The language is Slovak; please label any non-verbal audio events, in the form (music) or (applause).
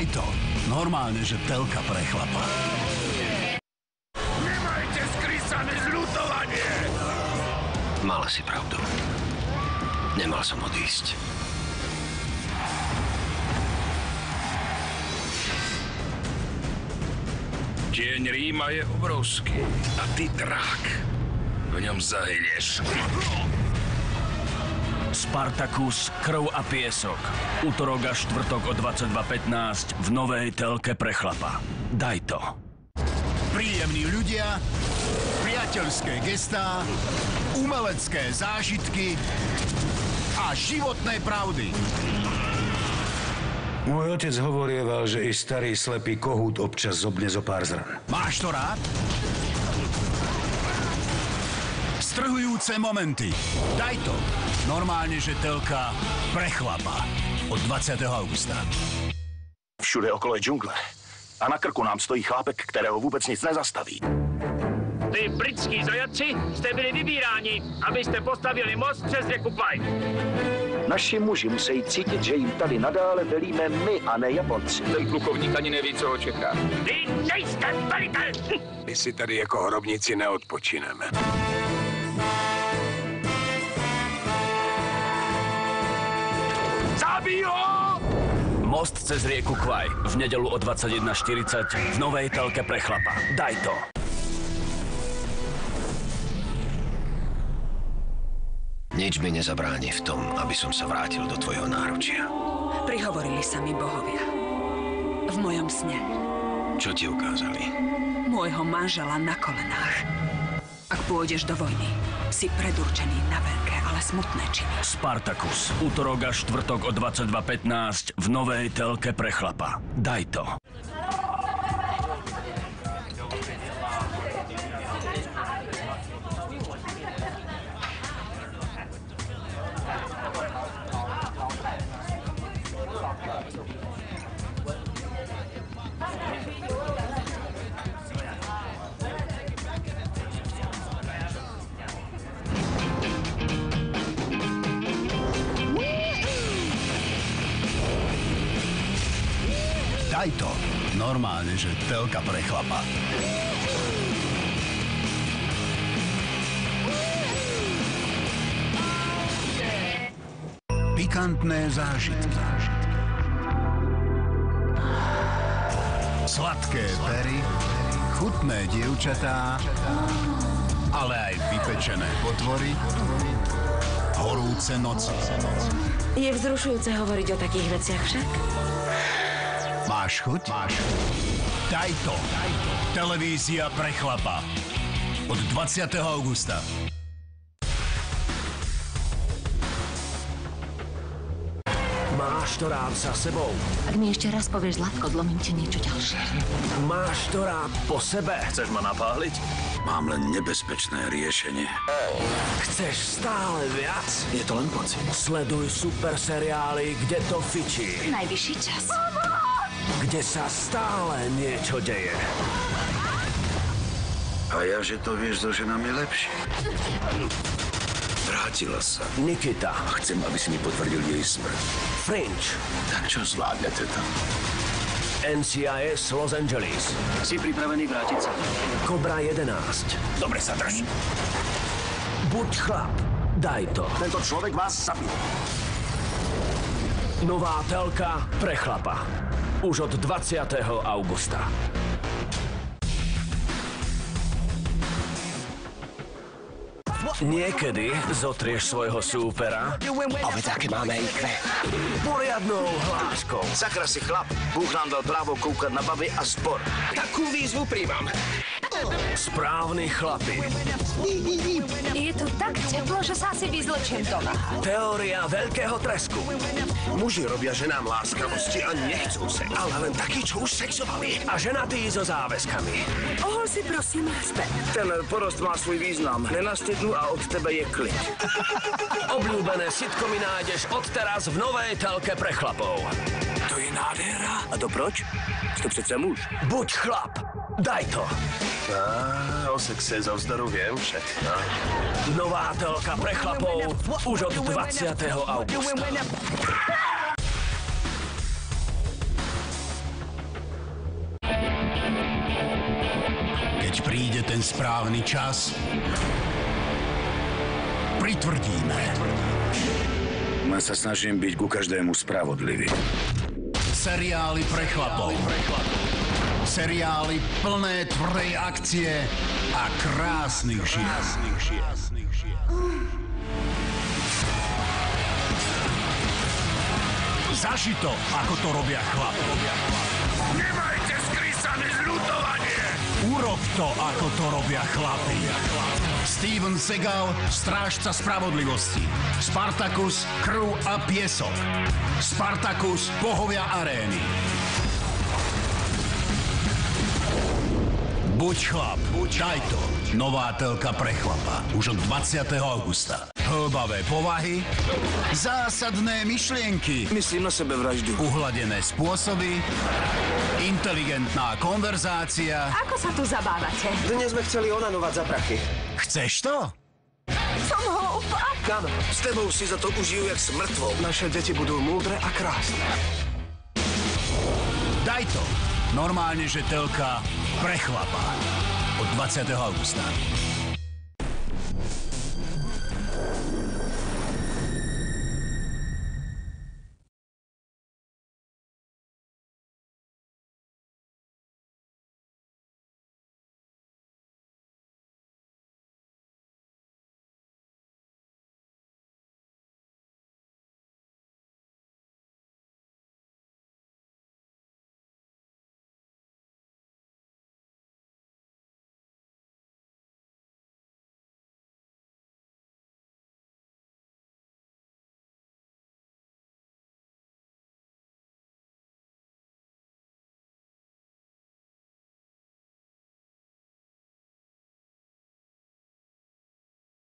Daj to. Normálne, že telka pre chlapa. Nemajte skrysané zľutovanie! Mala si pravdu. Nemal som odísť. Tieň Ríma je obrovský a ty drak. V ňom zahynieš. Spartacus, krv a piesok. Útorok a štvrtok o 22.15 v novej telke pre chlapa. Daj to. Príjemní ľudia, priateľské gestá, umelecké zážitky a životné pravdy. Môj otec hovorieval, že i starý slepý kohút občas zobne zo pár zran. Máš to rád? Strhujúce momenty. Daj to. Normálne, že telka pre chlapa. Od 20. augusta. Všude okolo je džungle. A na krku nám stojí chlápek, kterého vůbec nic nezastaví. Vy britský zajatci jste byli vybíráni, abyste postavili most přes řeku Kwai. Naši muži musí cítit, že jim tady nadále velíme my a ne Japonci. Ten plukovník ani neví, co ho čeká. Vy nejste velitel! My si tady jako horobníci neodpočineme. Zabij ho! Most cez rieku Kvaj v nedelu o 21.40 v novej telke pre chlapa. Daj to. Nič mi nezabráni v tom, aby som sa vrátil do tvojho náručia. Prihovorili sa mi bohovia. V mojom sne. Čo ti ukázali? Môjho manžela na kolenách. Ak pôjdeš do vojny, si predurčený na veľké, ale smutné činy. Spartacus. Útorok a štvrtok o 22.15 v novej telke pre chlapa. Daj to. Daj to. Normálne, že telka pre chlapa. Pikantné zážitky. Sladké pery, chutné dievčatá, ale aj vypečené potvory, horúce noci. Je vzrušujúce hovoriť o takých veciach však. Máš chuť? Máš chuť. Daj to. Televízia pre chlapa. Od 20. augusta. Máš to rád za sebou. Ak mi ešte raz povieš Zlatko, zlomím ti niečo ďalšie. Máš to rád po sebe. Chceš ma napáliť? Mám len nebezpečné riešenie. Chceš stále viac? Je to len pocit. Sleduj super seriály, kde to fičí. Najvyšší čas. Kde sa stále niečo deje. A ja, že to vieš so ženami lepšie. Vrátila sa. Nikita, Chcem, aby si mi potvrdil jej smrť. Fringe, Tak čo zvládnete to? NCIS Los Angeles, Si pripravený vrátiť sa? Cobra 11. Dobre sa drž. Buď chlap, daj to. Tento človek vás zabije. Nová telka pre chlapa. Už od 20. augusta. Niekedy zotrieš svojho súpera A veď aké máme IQ. poriadnou hláskou. Sakra si chlap. Bůh nám dal právo koukat na baby a spor. Takú výzvu príjmam. Správny chlapi. Je tu tak teplo, že sa asi vyzlečím doma. Teória veľkého tresku. Muži robia ženám láskavosti a nechcú sex. Ale len takí, čo už sexovali. A ženatý so záväzkami. Ohol si prosím späť. Ten porost má svůj význam. Nenastydnu a od tebe je klid. (laughs) Obľúbené sitcomy nájdeš odteraz v novej telke pre chlapov. To je nádhera. A to proč? Jste přece muž. Buď chlap, Daj to. Á, o sexe zo vzdoru viem všetko. Nová telka pre chlapov už od 20. augusta. Keď príde ten správny čas, pritvrdíme. Ja sa snažím byť ku každému spravodlivý. Seriály pre chlapov. Seriály pre chlapov plné tvrdej akcie a krásnych žien. Zažito, ako to robia chlapi. Nemajte skrysané zľutovanie! Urob to, ako to robia chlapi. Steven Segal, strážca spravodlivosti. Spartacus, krv a piesok. Spartacus, bohovia arény. Buď chlap, daj to. Nová telka pre chlapa. Už od 20. augusta. Hlbavé povahy, zásadné myšlienky, Myslím na sebe vraždu. uhladené spôsoby, inteligentná konverzácia. Ako sa tu zabávate? Dnes sme chceli onanovať za prachy. Chceš to? Som hlúpa. Áno, s tebou si za to užijú jak smrtvou. Naše deti budú múdre a krásne. Daj to. Normálne, že telka pre. Od 20. augusta.